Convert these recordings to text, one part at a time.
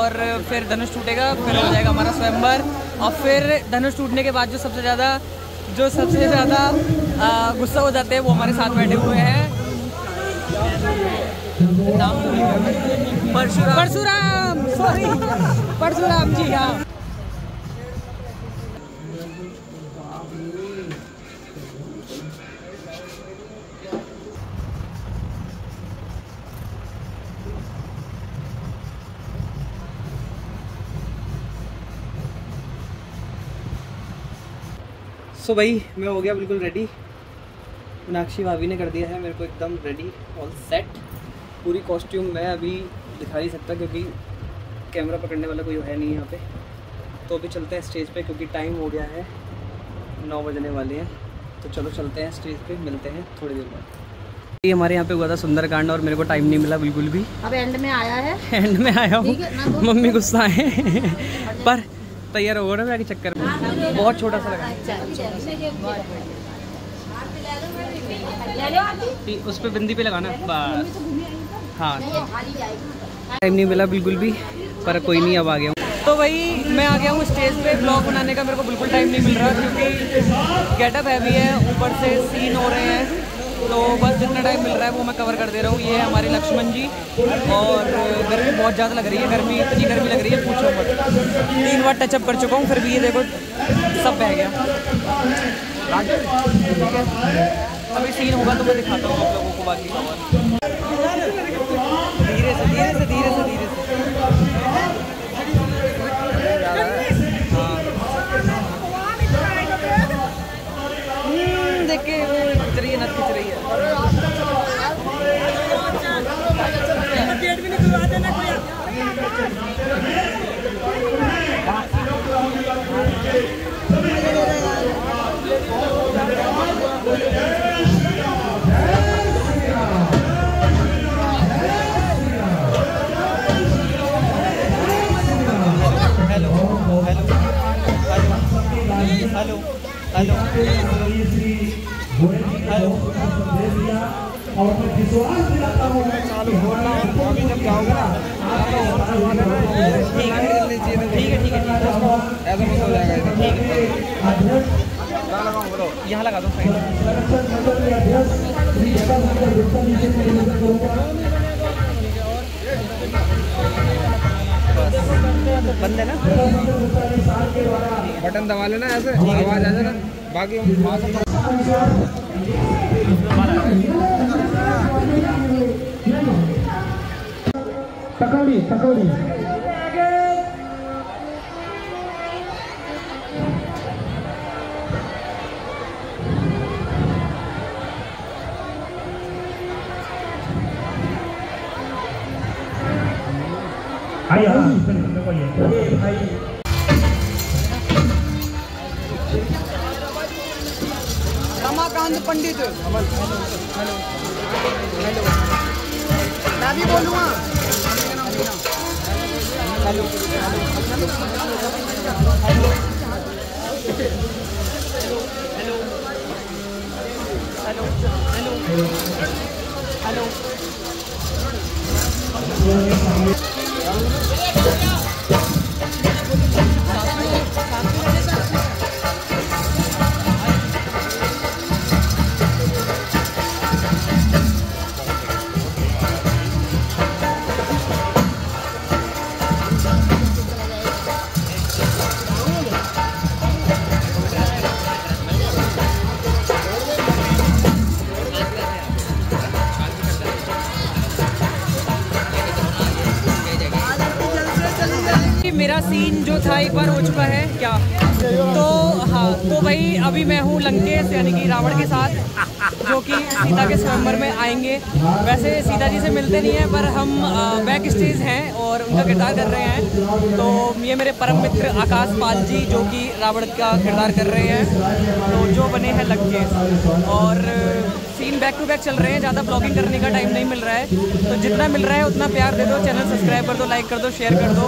और फिर धनुष टूटेगा फिर हो जाएगा हमारा स्वयंवर। और फिर धनुष टूटने के बाद जो सबसे ज़्यादा जो सबसे ज़्यादा गुस्सा हो जाते हैं वो हमारे साथ बैठे हुए हैं। परशुराम। परशुराम सॉरी परशुराम जी हाँ। सो भाई मैं हो गया बिल्कुल रेडी मीनाक्षी भाभी ने कर दिया है मेरे को एकदम रेडी ऑल सेट पूरी कॉस्ट्यूम मैं अभी दिखा नहीं सकता क्योंकि कैमरा पकड़ने वाला कोई है नहीं यहाँ पे। तो अभी चलते हैं स्टेज पे क्योंकि टाइम हो गया है नौ बजने वाले हैं। तो चलो चलते हैं स्टेज पे मिलते हैं थोड़ी देर बाद। ये हमारे यहाँ पे हुआ था सुंदरकांड और मेरे को टाइम नहीं मिला बिल्कुल भी। अब एंड में आया है। एंड में आया हूँ। है मम्मी गुस्सा है। पर तैयार हो रहा है चक्कर में। बहुत छोटा सा लगा। उस पर बिंदी पे लगाना बस। हाँ। टाइम नहीं मिला बिल्कुल भी पर कोई नहीं अब आ गया तो भाई मैं आ गया हूँ स्टेज पे ब्लॉग बनाने का मेरे को बिल्कुल टाइम नहीं मिल रहा क्योंकि गेटअप हैवी है ऊपर से सीन हो रहे हैं। तो बस जितना टाइम मिल रहा है वो मैं कवर कर दे रहा हूँ। ये हमारे लक्ष्मण जी। और गर्मी बहुत ज़्यादा लग रही है। गर्मी, इतनी गर्मी लग रही है, पूछो मत। तीन बार टचअप कर चुका हूँ, फिर भी ये देखो, सब बह गया। ठीक है? अभी सीन होगा तो मैं दिखाता हूँ आप लोगों को बाकी। हेलो। हेलो ठीक है ठीक है ठीक है ठीक है। यहाँ लगा दो साइड बंद है ना? बटन दबा लेना ऐसे आवाज़ आ जाएगा बाकी वहाँ तकौड़ी आइए। रमाकांत पंडित। मैं भी बोलूँगा कि मेरा सीन जो था एक बार हो चुका है, क्या? तो हाँ तो भाई अभी मैं हूँ लंकेश, यानी कि रावण के साथ, जो कि सीता के स्वयंवर में आएँगे। वैसे सीता जी से मिलते नहीं हैं, पर हम बैक स्टेज हैं और उनका किरदार कर रहे हैं। तो ये मेरे परम मित्र आकाश पाल जी, जो कि रावण का किरदार कर रहे हैं। तो जो बने हैं लंकेश। और सीन बैक टू बैक चल रहे हैं ज़्यादा ब्लॉगिंग करने का टाइम नहीं मिल रहा है। तो जितना मिल रहा है उतना प्यार दे दो चैनल सब्सक्राइब कर दो लाइक कर दो शेयर कर दो।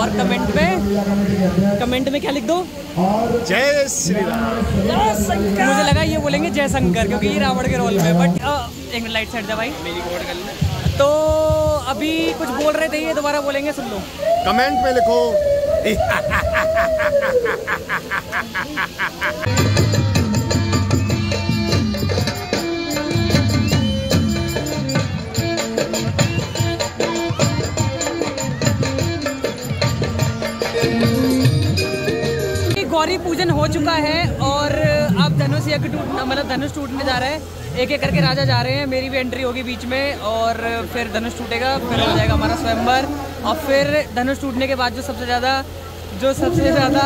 और कमेंट में कमेंट में क्या लिख दो? जय श्री राम मुझे लगा ये बोलेंगे जय शंकर क्योंकि ये रावण के रोल में बट एक मिनट लाइट साइड जा भाई। तो अभी कुछ बोल रहे थे ये दोबारा बोलेंगे सुन लो कमेंट में लिखो। चुका है और अब धनुष यज्ञ टूट मतलब धनुष टूटने जा रहा है। एक एक करके राजा जा रहे हैं। मेरी भी एंट्री होगी बीच में और फिर धनुष टूटेगा, फिर हो जाएगा हमारा स्वयंवर। और फिर धनुष टूटने के बाद जो सबसे ज़्यादा, जो सबसे ज़्यादा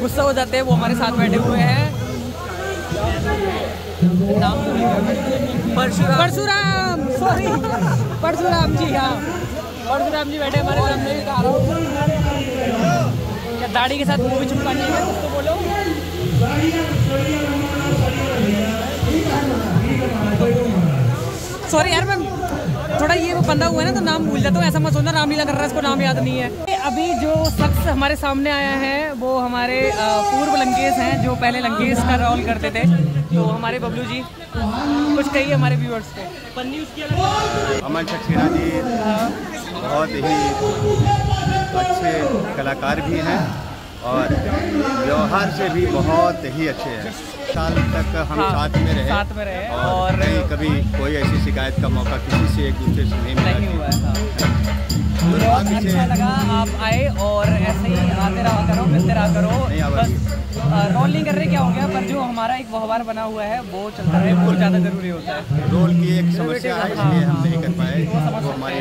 गुस्सा हो जाते हैं, वो हमारे साथ बैठे हुए हैं। परशुराम। परशुराम सॉरी परशुराम जी हाँ। परशुराम जी बैठे हमारे सामने। दाढ़ी के साथ भी चिपकानी है तो बोलो। सॉरी यार, मैं थोड़ा ये वो बंदा हुआ है ना तो नाम भूल जाता हूँ, ऐसा मत सोचना रामलीला कर रहा है, इसको नाम याद नहीं है। अभी जो शख्स हमारे सामने आया है, वो हमारे पूर्व लंकेश हैं, जो पहले लंकेश का रोल करते थे। तो हमारे बबलू जी, कुछ कहिए हमारे व्यूअर्स को। पन्नी उसकी अमन सक्सेना जी, बहुत ही कलाकार भी हैं और व्यवहार से भी बहुत ही अच्छे हैं साल तक हम हाँ, साथ में रहे साथ में रहे और और कभी कोई ऐसी शिकायत का मौका किसी से एक दूसरे से नहीं मिला नहीं हुआ है हाँ। तो बहुत अच्छा लगा। आप आए और ऐसे ही आते रहा करो मिलते रहा करो। बस रोल नहीं कर रहे क्या हो गया? पर जो हमारा एक व्यवहार बना हुआ है वो चलता रहे बहुत ज़्यादा ज़रूरी होता है। रोल की एक समस्या है इसलिए हम नहीं कर पाए। वो हमारी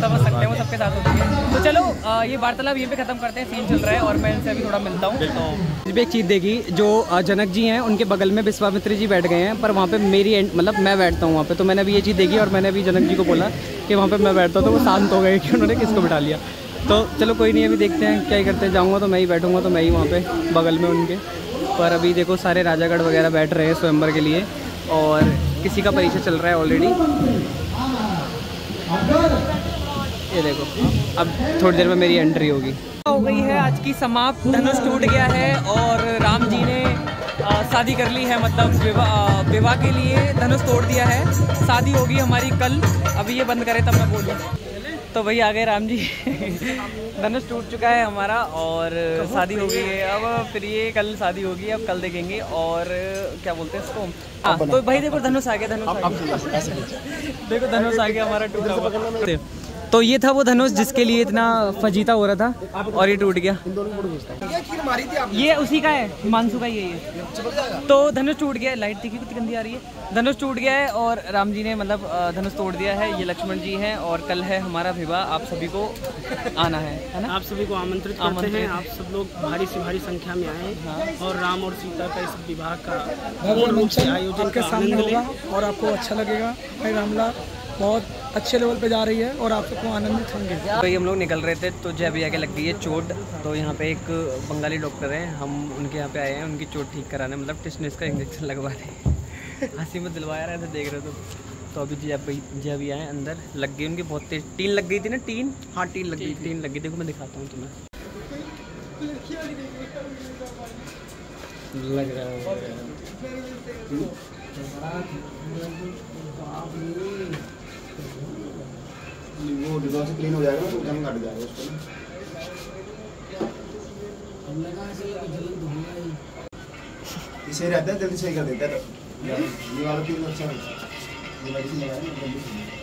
समझ सकते हैं वो सबके साथ होती है। तो चलो ये वार्तालाप यहीं पे ख़त्म करते हैं सीन चल रहा है और मैं इनसे अभी थोड़ा मिलता हूँ तो एक चीज़ देखी जो जनक जी हैं उनके बगल में विश्वामित्र जी बैठ गए हैं पर वहाँ पे मेरी एंड मतलब मैं बैठता हूँ वहाँ पे तो मैंने अभी ये चीज़ देखी और मैंने अभी जनक जी को बोला कि वहाँ पे मैं बैठता तो वो शांत हो गए कि उन्होंने किसको बिठा लिया। तो चलो कोई नहीं, अभी देखते हैं क्या ही करते जाऊँगा तो मैं ही बैठूँगा तो मैं ही वहाँ पर बगल में उनके। पर अभी देखो, सारे राजागढ़ वगैरह बैठ रहे हैं स्वयंवर के लिए और किसी का परीक्षा चल रहा है ऑलरेडी ये देखो, अब थोड़ी देर में मेरी एंट्री होगी। हो गई है, आज की समाप्त। धनुष टूट गया है और राम जी ने शादी कर ली है मतलब विवाह विवाह के लिए धनुष तोड़ दिया है। शादी होगी हमारी कल। अभी ये बंद करे तब मैं बोलूँ। तो वही आ गए राम जी। धनुष टूट चुका है हमारा और शादी हो गई है अब फिर ये कल शादी होगी अब कल देखेंगे और क्या बोलते हैं इसको? हाँ तो भाई देखो धनुष आ गया धनुष देखो धनुष आ गया हमारा टूटा हुआ। तो ये था वो धनुष जिसके लिए इतना फजीता हो रहा था और ये टूट गया। ये उसी का है हिमांशु का ही है ये। तो धनुष टूट गया है लाइट देखिए कितनी गंदी आ रही है। धनुष टूट गया है और राम जी ने मतलब धनुष तोड़ दिया है। ये लक्ष्मण जी हैं और कल है हमारा विवाह। आप सभी को आना है है ना? आप सभी को आमंत्रित करते हैं। आप सब लोग भारी से भारी संख्या में आए हाँ। और राम और सीता का इस विवाह का पूर्ण रूप से आयोजन आपके सामने होगा और आपको अच्छा लगेगा। भाई रामला बहुत अच्छे लेवल पे जा रही है और आप सबको आनंदित होंगे। भाई हम लोग निकल रहे थे तो जय भैया के लग गई है चोट। तो यहाँ पे एक बंगाली डॉक्टर हैं। हम उनके यहाँ पे आए हैं उनकी चोट ठीक कराने। मतलब टिशनेस का इंजेक्शन लगवा रहे हैं। हँसी में दिलवाया रहे थे देख रहे हो तो। तो अभी जय भाई जय भैया आए अंदर। लग गई उनकी बहुत तेज। टीन लग गई थी ना? टीन? हाँ टीन लग गई टीन लग गई देखो मैं दिखाता हूँ तुम्हें। लग रहा है। वो से क्लीन हो जाएगा तो जंग कट जाएगा उसको। इसे रहता है जल्दी सही कर देता है ये वाला तीन अच्छा है ये मेडिसिन लगाया जल्दी